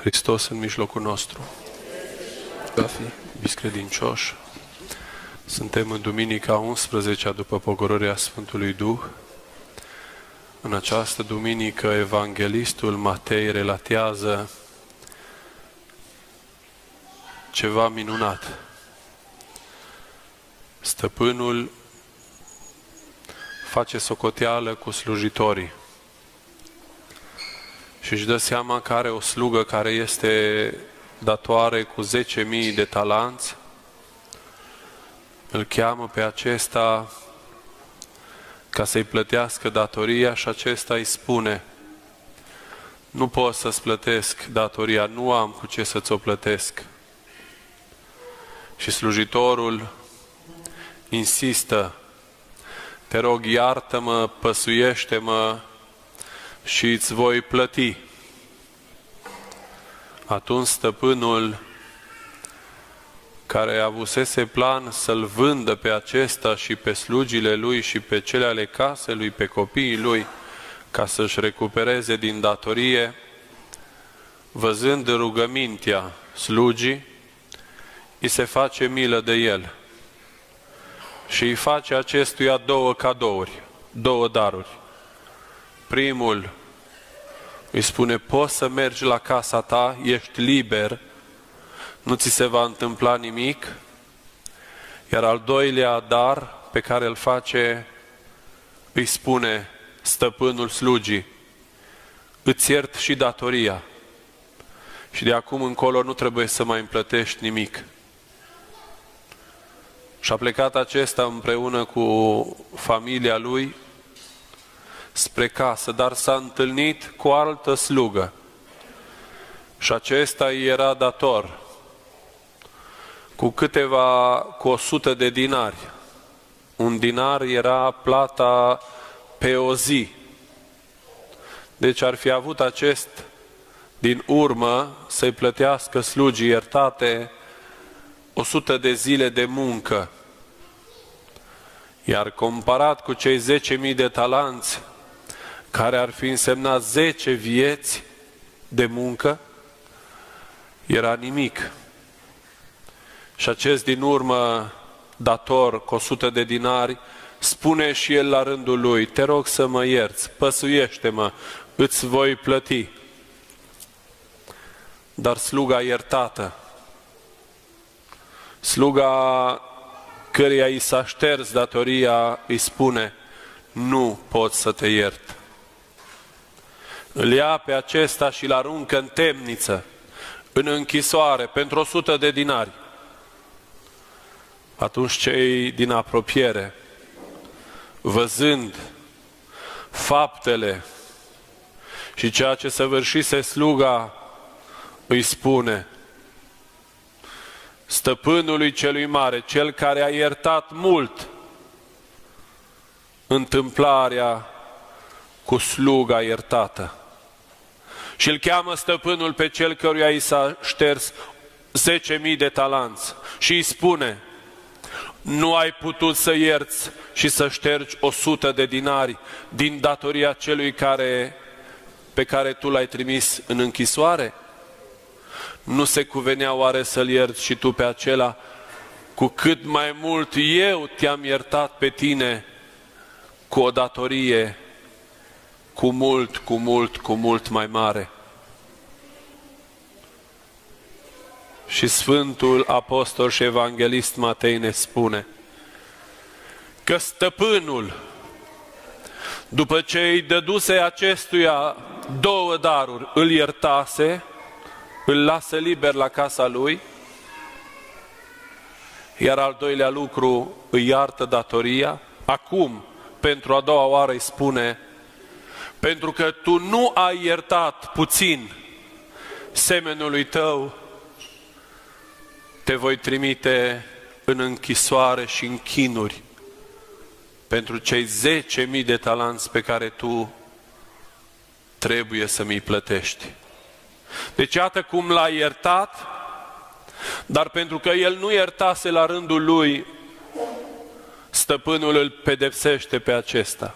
Hristos în mijlocul nostru. Va fi biscredincioși. Suntem în Duminica 11 după pogorârea Sfântului Duh. În această duminică, Evanghelistul Matei relatează ceva minunat. Stăpânul face socoteală cu slujitorii și își dă seama că are o slugă care este datoare cu 10.000 de talanți, îl cheamă pe acesta ca să-i plătească datoria și acesta îi spune nu pot să-ți plătesc datoria, nu am cu ce să-ți o plătesc. Și slujitorul insistă, te rog, iartă-mă, păsuiește-mă și îți voi plăti. Atunci stăpânul care avusese plan să-l vândă pe acesta și pe slugile lui și pe cele ale caselui, pe copiii lui, ca să-și recupereze din datorie, văzând rugămintea slugii, îi se face milă de el și îi face acestuia două cadouri, două daruri. Primul îi spune, poți să mergi la casa ta, ești liber, nu ți se va întâmpla nimic. Iar al doilea dar pe care îl face, îi spune stăpânul slugii, îți iert și datoria. Și de acum încolo nu trebuie să mai împlătești nimic. Și a plecat acesta împreună cu familia lui spre casă, dar s-a întâlnit cu o altă slugă. Și acesta îi era dator cu câteva, cu o sută de dinari. Un dinar era plata pe o zi. Deci ar fi avut acest din urmă să-i plătească slugii iertate o sută de zile de muncă. Iar comparat cu cei 10.000 de talanți, care ar fi însemnat 10 vieți de muncă, era nimic. Și acest din urmă, dator cu 100 de dinari, spune și el la rândul lui, te rog să mă ierți, păsuiește-mă, îți voi plăti. Dar sluga iertată, sluga căreia i s-a șters datoria, îi spune, nu pot să te iert. Îl ia pe acesta și îl aruncă în temniță, în închisoare, pentru o sută de dinari. Atunci cei din apropiere, văzând faptele și ceea ce săvârșise sluga, îi spune, stăpânului celui mare, cel care a iertat mult, întâmplarea cu sluga iertată. Și îl cheamă stăpânul pe cel căruia i s-a șters 10.000 de talanți și îi spune, nu ai putut să ierți și să ștergi o sută de dinari din datoria celui care, pe care tu l-ai trimis în închisoare? Nu se cuvenea oare să-l ierți și tu pe acela cu cât mai mult eu te-am iertat pe tine cu o datorie cu mult, cu mult, cu mult mai mare. Și Sfântul Apostol și Evanghelist Matei ne spune că stăpânul, după ce îi dăduse acestuia două daruri, îl iertase, îl lasă liber la casa lui, iar al doilea lucru îi iartă datoria, acum, pentru a doua oară îi spune, pentru că tu nu ai iertat puțin semenului tău, te voi trimite în închisoare și în chinuri pentru cei zece mii de talanți pe care tu trebuie să mi-i plătești. Deci iată cum l-a iertat, dar pentru că el nu iertase la rândul lui, stăpânul îl pedepsește pe acesta.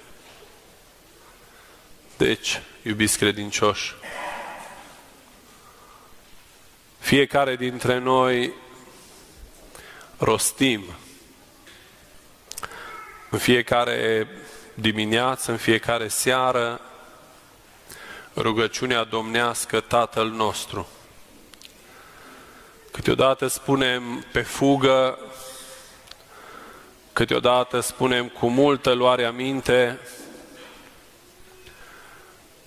Deci, iubiți credincioși, Fiecare dintre noi rostim în fiecare dimineață, în fiecare seară, rugăciunea domnească Tatăl nostru. Câteodată spunem pe fugă, câteodată spunem cu multă luare aminte,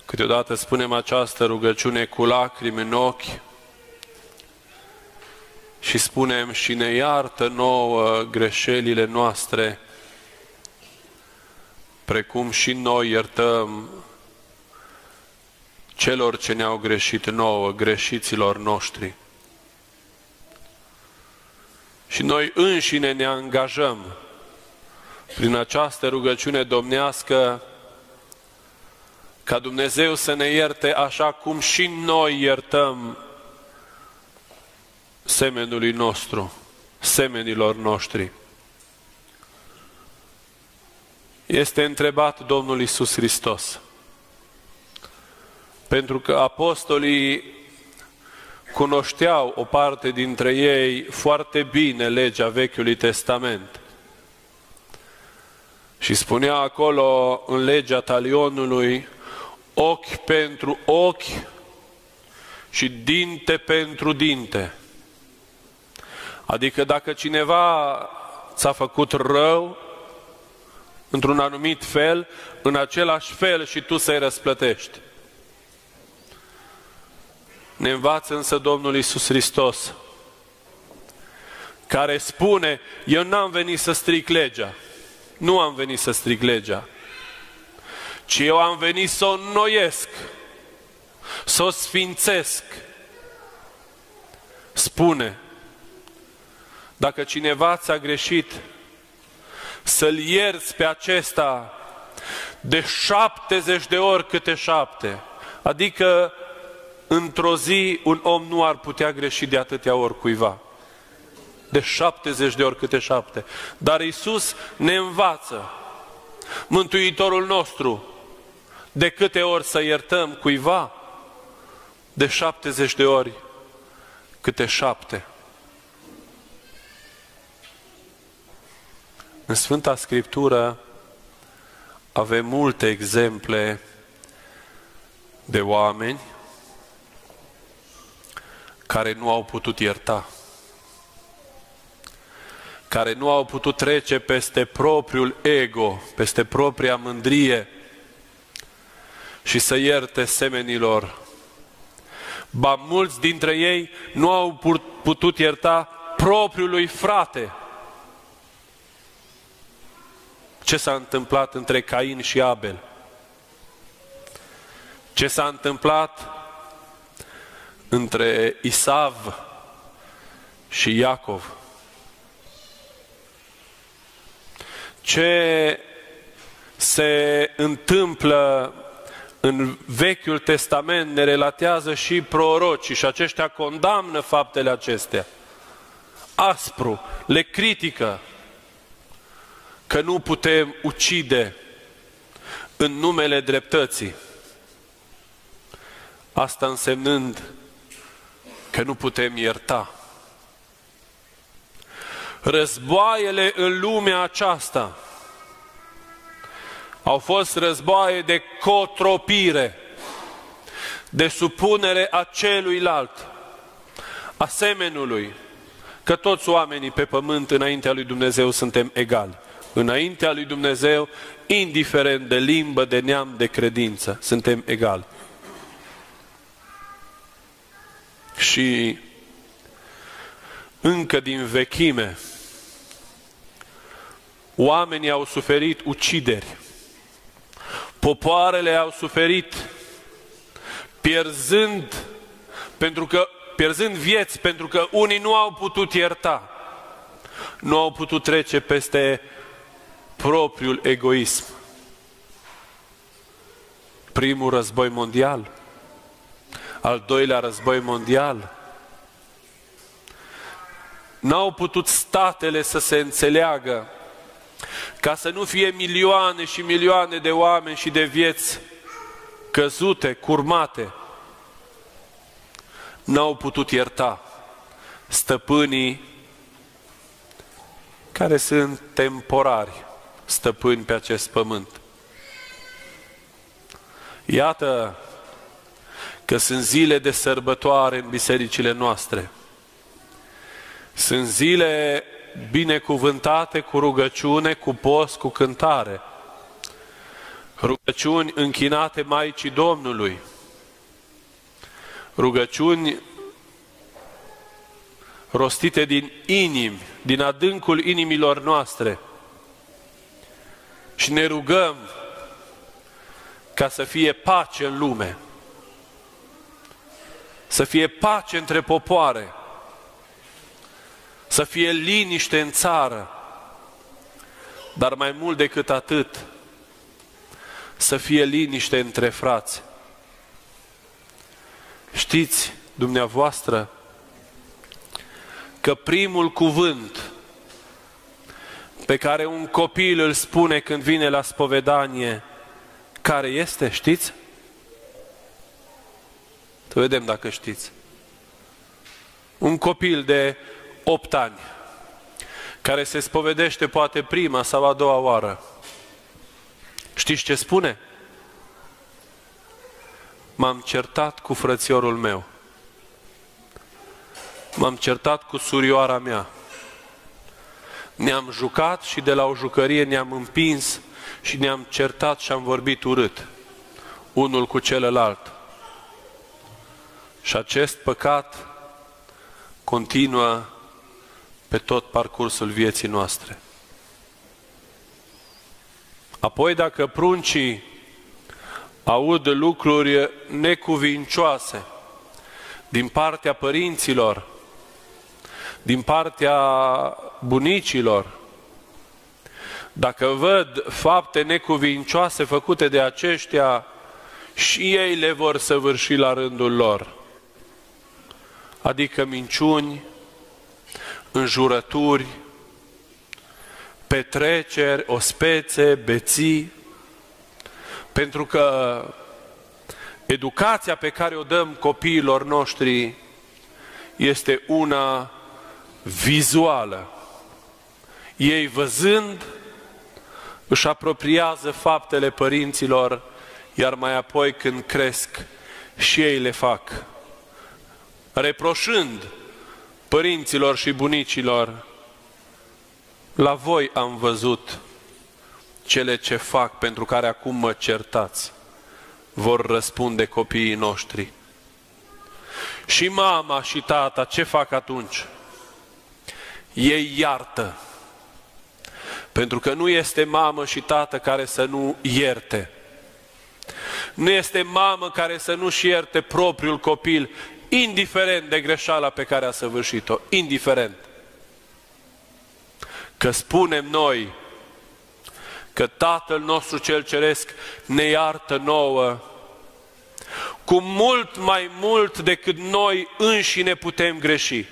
câteodată spunem această rugăciune cu lacrimi în ochi și spunem și ne iartă nouă greșelile noastre, precum și noi iertăm celor ce ne-au greșit nouă, greșiților noștri. Și noi înșine ne angajăm prin această rugăciune domnească ca Dumnezeu să ne ierte așa cum și noi iertăm semenului nostru, semenilor noștri. Este întrebat Domnul Isus Hristos. Pentru că apostolii cunoșteau o parte dintre ei foarte bine legea Vechiului Testament. Și spunea acolo în legea talionului, ochi pentru ochi și dinte pentru dinte. Adică dacă cineva ți-a făcut rău, într-un anumit fel, în același fel și tu să-i răsplătești. Ne învață însă Domnul Isus Hristos, care spune, eu n-am venit să stric legea, nu am venit să stric legea, ci eu am venit să o înnoiesc, să o sfințesc. Spune, dacă cineva ți-a greșit, să-l ierți pe acesta de 70 de ori câte șapte. Adică într-o zi un om nu ar putea greși de atâtea ori cuiva. De 70 de ori câte șapte. Dar Isus ne învață, Mântuitorul nostru, de câte ori să iertăm cuiva? De 70 de ori câte șapte. În Sfânta Scriptură avem multe exemple de oameni care nu au putut ierta, care nu au putut trece peste propriul ego, peste propria mândrie și să ierte semenilor. Ba mulți dintre ei nu au putut ierta propriului frate, ce s-a întâmplat între Cain și Abel. Ce s-a întâmplat între Isav și Iacov. Ce se întâmplă în Vechiul Testament ne relatează și prorocii și aceștia condamnă faptele acestea. Aspru, le critică, că nu putem ucide în numele dreptății. Asta însemnând că nu putem ierta. Războaiele în lumea aceasta au fost războaie de cotropire, de supunere a celuilalt, asemenului, că toți oamenii pe pământ înaintea lui Dumnezeu suntem egali înaintea lui Dumnezeu, indiferent de limbă, de neam, de credință. Suntem egali. Și încă din vechime, oamenii au suferit ucideri, popoarele au suferit pierzând, pentru că, pierzând vieți, pentru că unii nu au putut ierta, nu au putut trece peste propriul egoism. Primul război mondial, al doilea război mondial, n-au putut statele să se înțeleagă ca să nu fie milioane și milioane de oameni și de vieți căzute, curmate, n-au putut ierta. stăpânii care sunt temporari stăpâni pe acest pământ. Iată că sunt zile de sărbătoare în bisericile noastre. Sunt zile binecuvântate cu rugăciune, cu post, cu cântare. Rugăciuni închinate Maicii Domnului. Rugăciuni rostite din inimi, din adâncul inimilor noastre. Și ne rugăm ca să fie pace în lume, să fie pace între popoare, să fie liniște în țară, dar mai mult decât atât, să fie liniște între frați. Știți, dumneavoastră, că primul cuvânt pe care un copil îl spune când vine la spovedanie, care este, știți? Să vedem dacă știți. Un copil de 8 ani, care se spovedește poate prima sau a doua oară. Știți ce spune? M-am certat cu frățiorul meu. M-am certat cu surioara mea. Ne-am jucat și de la o jucărie ne-am împins și ne-am certat și am vorbit urât, unul cu celălalt. Și acest păcat continuă pe tot parcursul vieții noastre. Apoi, dacă pruncii aud lucruri necuvincioase din partea părinților, din partea bunicilor, dacă văd fapte necuvincioase făcute de aceștia, și ei le vor săvârși la rândul lor. Adică minciuni, înjurături, petreceri, ospețe, beții, pentru că educația pe care o dăm copiilor noștri este una vizuală. Ei văzând își apropiază faptele părinților, iar mai apoi când cresc și ei le fac. Reproșând părinților și bunicilor, la voi am văzut cele ce fac pentru care acum mă certați, vor răspunde copiii noștri. Și mama și tata ce fac atunci? Ei iartă pentru că nu este mamă și tată care să nu ierte. Nu este mamă care să nu-și ierte propriul copil, indiferent de greșeala pe care a săvârșit-o, indiferent. Că spunem noi că Tatăl nostru cel Ceresc ne iartă nouă cu mult mai mult decât noi înșine putem greși.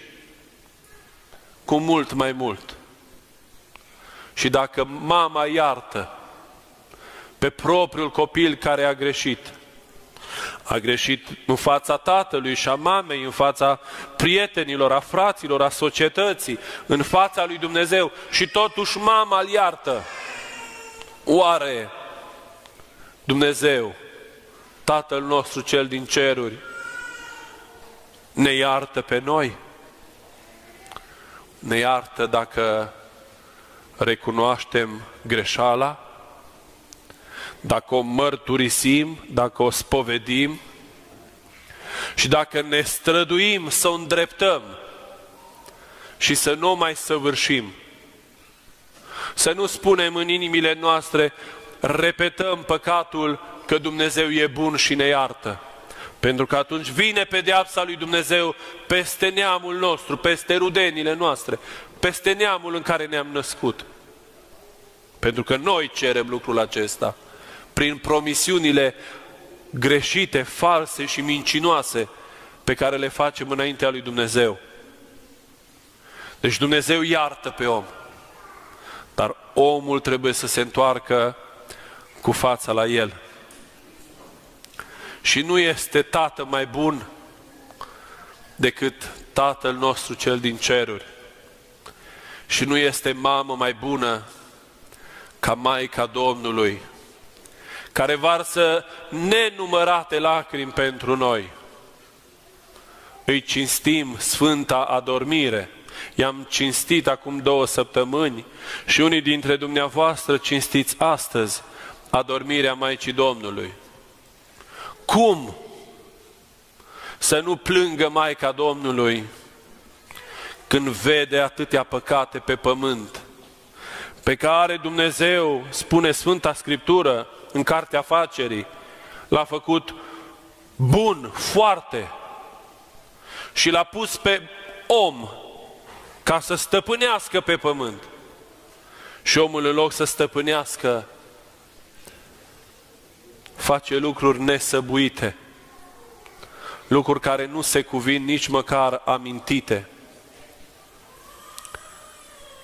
Cu mult mai mult. Și dacă mama iartă pe propriul copil care a greșit, a greșit în fața tatălui și a mamei, în fața prietenilor, a fraților, a societății, în fața lui Dumnezeu și totuși mama îl iartă. Oare Dumnezeu, Tatăl nostru cel din ceruri, ne iartă pe noi? Ne iartă dacă recunoaștem greșeala, dacă o mărturisim, dacă o spovedim și dacă ne străduim să o îndreptăm și să nu o mai săvârșim. Să nu spunem în inimile noastre, repetăm păcatul că Dumnezeu e bun și ne iartă. Pentru că atunci vine pedeapsa lui Dumnezeu peste neamul nostru, peste rudenile noastre, peste neamul în care ne-am născut. Pentru că noi cerem lucrul acesta prin promisiunile greșite, false și mincinoase pe care le facem înaintea lui Dumnezeu. Deci Dumnezeu iartă pe om, dar omul trebuie să se întoarcă cu fața la el. Și nu este tată mai bun decât Tatăl nostru cel din ceruri. Și nu este mamă mai bună ca Maica Domnului, care varsă nenumărate lacrimi pentru noi. Îi cinstim Sfânta Adormire. I-am cinstit acum două săptămâni și unii dintre dumneavoastră cinstiți astăzi adormirea Maicii Domnului. Cum să nu plângă Maica Domnului când vede atâtea păcate pe pământ, pe care Dumnezeu, spune Sfânta Scriptură în Cartea Facerii, l-a făcut bun, foarte, și l-a pus pe om ca să stăpânească pe pământ. Și omul în loc să stăpânească, face lucruri nesăbuite, lucruri care nu se cuvin nici măcar amintite.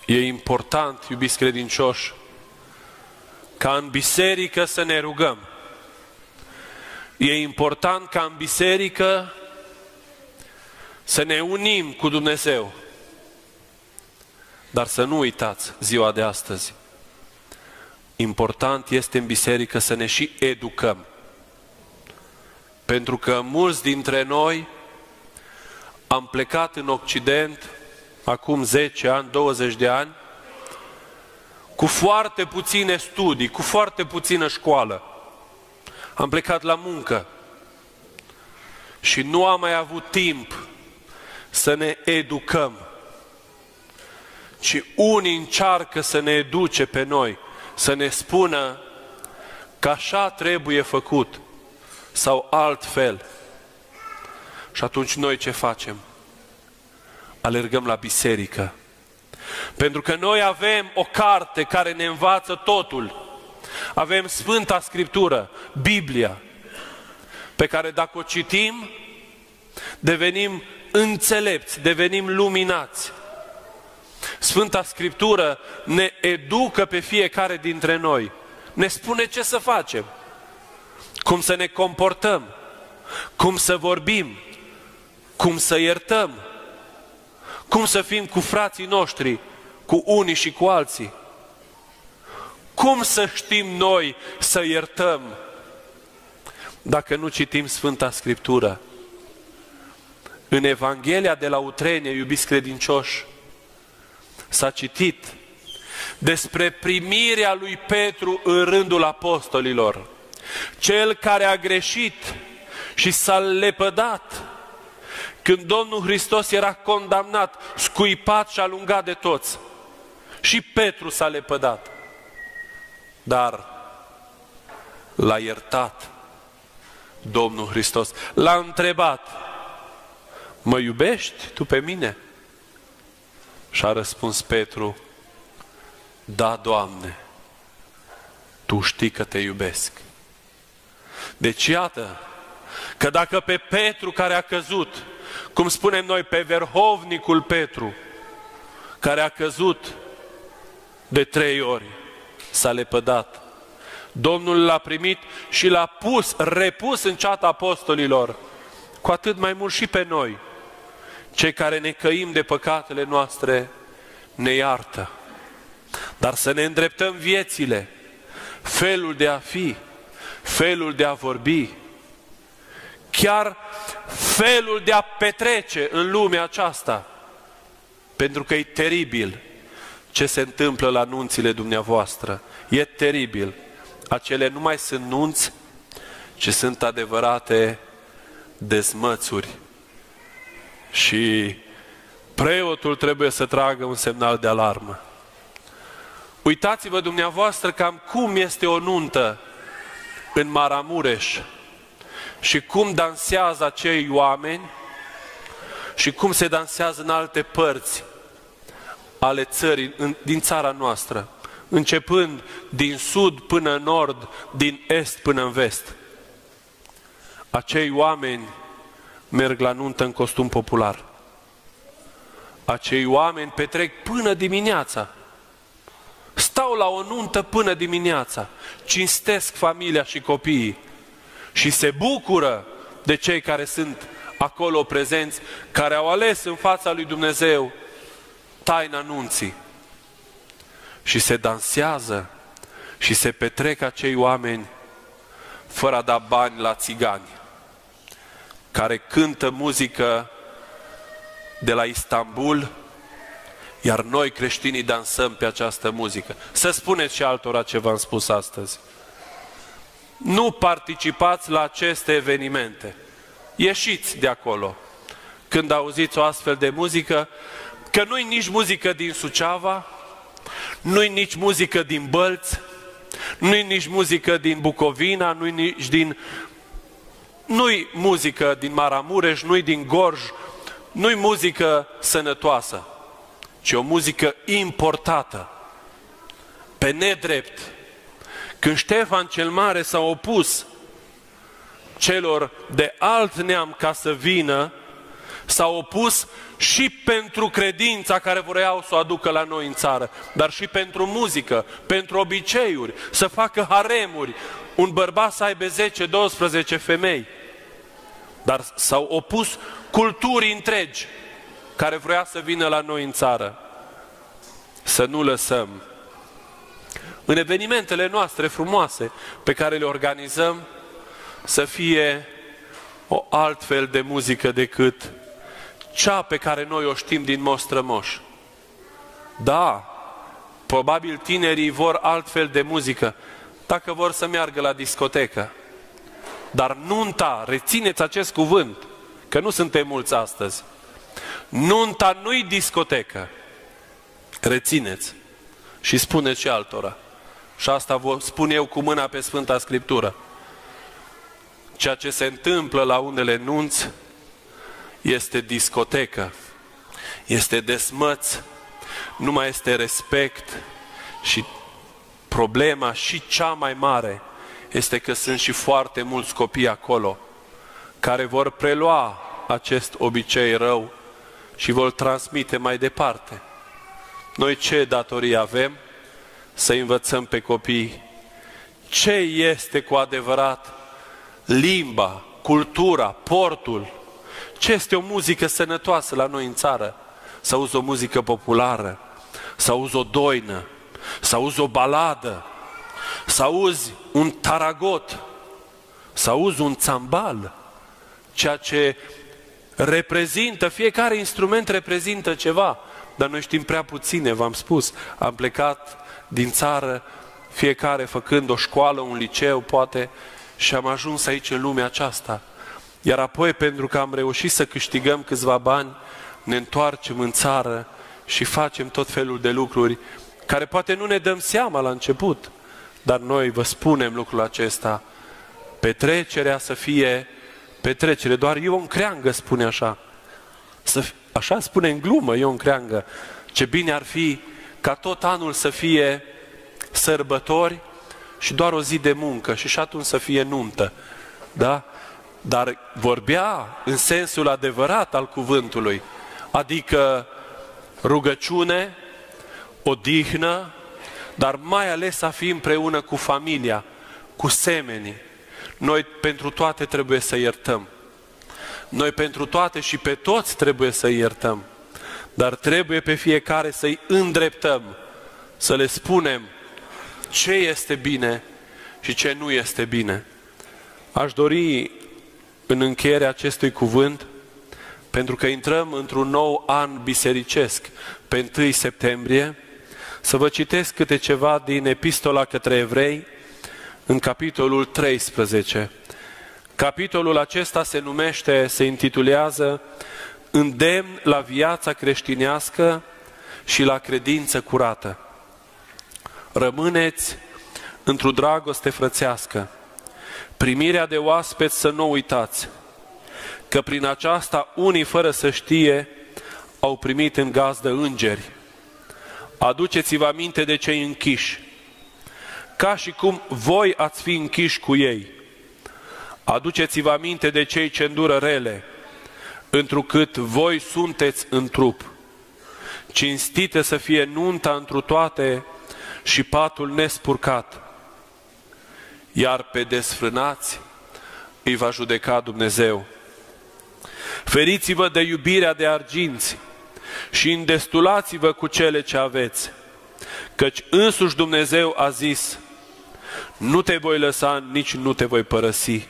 E important, iubiți credincioși, ca în biserică să ne rugăm. E important ca în biserică să ne unim cu Dumnezeu. Dar să nu uitați ziua de astăzi. Important este în biserică să ne și educăm. Pentru că mulți dintre noi am plecat în Occident acum 10 ani, 20 de ani, cu foarte puține studii, cu foarte puțină școală. Am plecat la muncă și nu am mai avut timp să ne educăm, ci unii încearcă să ne educe pe noi, să ne spună că așa trebuie făcut sau altfel. Și atunci noi ce facem? Alergăm la biserică. Pentru că noi avem o carte care ne învață totul. Avem Sfânta Scriptură, Biblia, pe care dacă o citim, devenim înțelepți, devenim luminați. Sfânta Scriptură ne educă pe fiecare dintre noi, ne spune ce să facem, cum să ne comportăm, cum să vorbim, cum să iertăm, cum să fim cu frații noștri, cu unii și cu alții. Cum să știm noi să iertăm dacă nu citim Sfânta Scriptură? În Evanghelia de la Utrenie, iubiți credincioși, s-a citit despre primirea lui Petru în rândul apostolilor. Cel care a greșit și s-a lepădat când Domnul Hristos era condamnat, scuipat și alungat de toți. Și Petru s-a lepădat. Dar l-a iertat Domnul Hristos. L-a întrebat, mă iubești tu pe mine? Și a răspuns Petru, da, Doamne, Tu știi că te iubesc. Deci iată că dacă pe Petru care a căzut, cum spunem noi, pe verhovnicul Petru, care a căzut de trei ori, s-a lepădat. Domnul l-a primit și l-a pus, repus în ceata apostolilor, cu atât mai mult și pe noi, cei care ne căim de păcatele noastre, ne iartă. Dar să ne îndreptăm viețile, felul de a fi, felul de a vorbi, chiar felul de a petrece în lumea aceasta, pentru că e teribil ce se întâmplă la nunțile dumneavoastră. E teribil. Acele nu mai sunt nunți, ci sunt adevărate dezmățuri și preotul trebuie să tragă un semnal de alarmă. Uitați-vă dumneavoastră cam cum este o nuntă în Maramureș și cum dansează acei oameni și cum se dansează în alte părți ale țării, în, din țara noastră, începând din sud până în nord, din est până în vest. Acei oameni merg la nuntă în costum popular. Acei oameni petrec până dimineața. Stau la o nuntă până dimineața, cinstesc familia și copiii și se bucură de cei care sunt acolo prezenți, care au ales în fața lui Dumnezeu taina nunții. Și se dansează și se petrec acei oameni fără a da bani la țigani, care cântă muzică de la Istanbul, iar noi creștinii dansăm pe această muzică. Să spuneți și altora ce v-am spus astăzi. Nu participați la aceste evenimente. Ieșiți de acolo. Când auziți o astfel de muzică, că nu-i nici muzică din Suceava, nu-i nici muzică din Bălți, nu-i nici muzică din Bucovina, nu-i nici din... Nu-i muzică din Maramureș, nu-i din Gorj, nu-i muzică sănătoasă, ci o muzică importată, pe nedrept. Când Ștefan cel Mare s-a opus celor de alt neam ca să vină, s-a opus și pentru credința care vreau să o aducă la noi în țară, dar și pentru muzică, pentru obiceiuri, să facă haremuri, un bărbat să aibă 10-12 femei. Dar s-au opus culturii întregi care vrea să vină la noi în țară. Să nu lăsăm în evenimentele noastre frumoase pe care le organizăm să fie o altfel de muzică decât cea pe care noi o știm din mostrămoș. Da, probabil tinerii vor altfel de muzică, dacă vor să meargă la discotecă. Dar nunta, rețineți acest cuvânt, că nu suntem mulți astăzi. Nunta nu-i discotecă. Rețineți și spuneți și altora. Și asta vă spun eu cu mâna pe Sfânta Scriptură. Ceea ce se întâmplă la unele nunți este discotecă, este desmăț, nu mai este respect și problema și cea mai mare este că sunt și foarte mulți copii acolo care vor prelua acest obicei rău și vor transmite mai departe. Noi ce datorii avem? Să învățăm pe copii ce este cu adevărat limba, cultura, portul, ce este o muzică sănătoasă la noi în țară? Să auzi o muzică populară, să auzi o doină, să auzi o baladă, să auzi un taragot, să auzi un țambal, ceea ce reprezintă, fiecare instrument reprezintă ceva, dar noi știm prea puține, v-am spus, am plecat din țară, fiecare făcând o școală, un liceu, poate, și am ajuns aici în lumea aceasta. Iar apoi, pentru că am reușit să câștigăm câțiva bani, ne întoarcem în țară și facem tot felul de lucruri care poate nu ne dăm seama la început, dar noi vă spunem lucrul acesta. Petrecerea să fie petrecere, doar eu în creangă spune așa. Să, așa spune în glumă, eu în creangă. Ce bine ar fi ca tot anul să fie sărbători și doar o zi de muncă și și atunci să fie nuntă. Da? Dar vorbea în sensul adevărat al cuvântului, adică rugăciune, odihnă, dar mai ales a fi împreună cu familia, cu semenii. Noi pentru toate trebuie să iertăm. Noi pentru toate și pe toți trebuie să iertăm. Dar trebuie pe fiecare să-i îndreptăm, să le spunem ce este bine și ce nu este bine. Aș dori în încheierea acestui cuvânt, pentru că intrăm într-un nou an bisericesc, pe 1 septembrie, să vă citesc câte ceva din Epistola către Evrei, în capitolul 13. Capitolul acesta se numește, se intitulează Îndemn la viața creștinească și la credință curată. Rămâneți într-o dragoste frățească, Primirea de oaspeți să nu uitați, că prin aceasta unii fără să știe au primit în gazdă îngeri. Aduceți-vă aminte de cei închiși, ca și cum voi ați fi închiși cu ei. Aduceți-vă aminte de cei ce îndură rele, întrucât voi sunteți în trup. Cinstite să fie nunta întru toate și patul nespurcat iar pe desfrânați îi va judeca Dumnezeu. Feriți-vă de iubirea de arginți și îndestulați-vă cu cele ce aveți, căci însuși Dumnezeu a zis, nu te voi lăsa, nici nu te voi părăsi.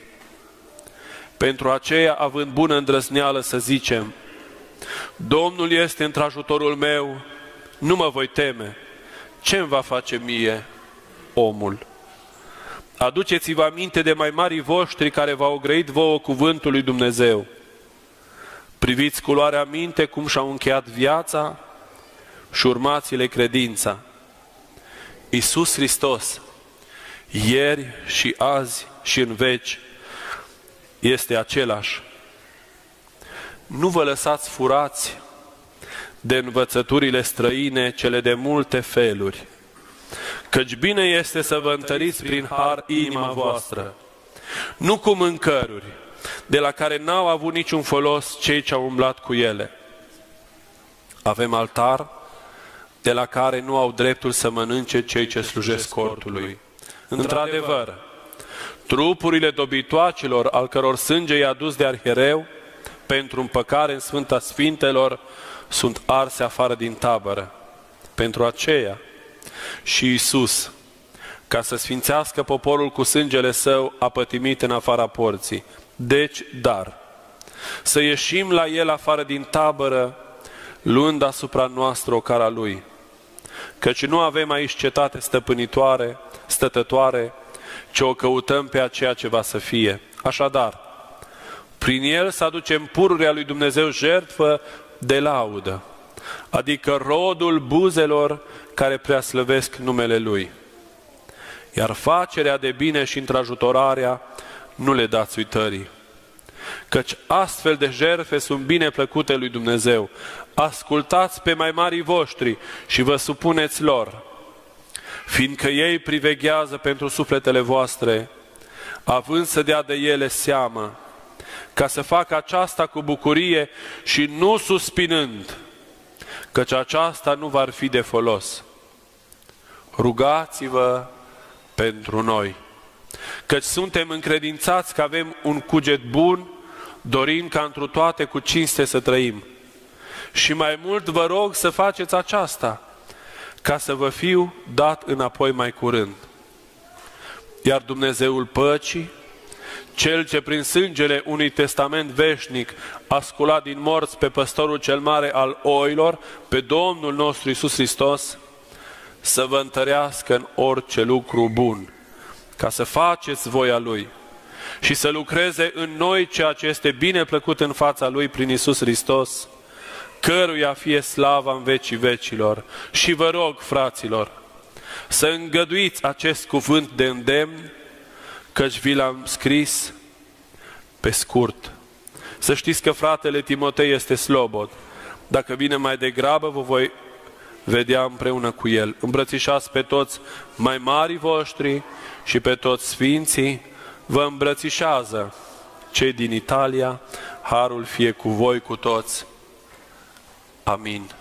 Pentru aceea, având bună îndrăzneală să zicem, Domnul este într-ajutorul meu, nu mă voi teme. Ce îmi va face mie omul? Aduceți-vă aminte de mai marii voștri care v-au grăit vouă cuvântul lui Dumnezeu. Priviți culoarea minte cum și-au încheiat viața și urmați-le credința. Iisus Hristos, ieri și azi și în veci, este același. Nu vă lăsați furați de învățăturile străine, cele de multe feluri, căci bine este să vă întăriți prin har inima voastră, nu cu mâncăruri, de la care n-au avut niciun folos cei ce au umblat cu ele. Avem altar, de la care nu au dreptul să mănânce cei ce slujesc cortului. Într-adevăr, trupurile dobitoacilor, al căror sânge i-a dus de arhereu, pentru împăcare în Sfânta Sfintelor, sunt arse afară din tabără. Pentru aceea și Isus, ca să sfințească poporul cu sângele său, a pătimit în afara porții. Deci, dar, să ieșim la el afară din tabără, luând asupra noastră o cara lui. Căci nu avem aici cetate stăpânitoare, stătătoare, ci o căutăm pe aceea ce va să fie. Așadar, prin el să aducem pururea lui Dumnezeu jertfă de laudă, adică rodul buzelor care preaslăvesc numele Lui. Iar facerea de bine și întrajutorarea nu le dați uitării. Căci astfel de jerfe sunt bine plăcute lui Dumnezeu. Ascultați pe mai marii voștri și vă supuneți lor, fiindcă ei priveghează pentru sufletele voastre, având să dea de ele seamă, ca să facă aceasta cu bucurie și nu suspinând, căci aceasta nu va fi de folos. Rugați-vă pentru noi, căci suntem încredințați că avem un cuget bun, dorind ca întru toate cu cinste să trăim. Și mai mult vă rog să faceți aceasta, ca să vă fiu dat înapoi mai curând. Iar Dumnezeul păcii, cel ce prin sângele unui testament veșnic a sculat din morți pe păstorul cel mare al oilor, pe Domnul nostru Isus Hristos, să vă întărească în orice lucru bun, ca să faceți voia Lui și să lucreze în noi ceea ce este bine plăcut în fața Lui prin Isus Hristos, căruia fie slava în vecii vecilor. Și vă rog, fraților, să îngăduiți acest cuvânt de îndemn căci vi l-am scris pe scurt. Să știți că fratele Timotei este slobod. Dacă vine mai degrabă, vă voi vedea împreună cu el. Îmbrățișați pe toți mai mari voștri și pe toți sfinții. Vă îmbrățișează cei din Italia. Harul fie cu voi cu toți. Amin.